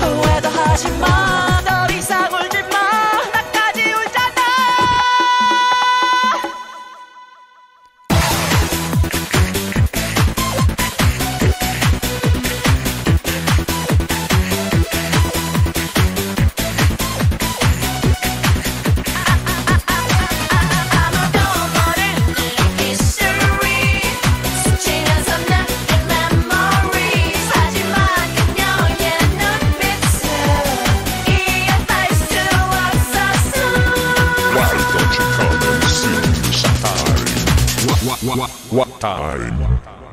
후회도 하지 마. what, what, what time?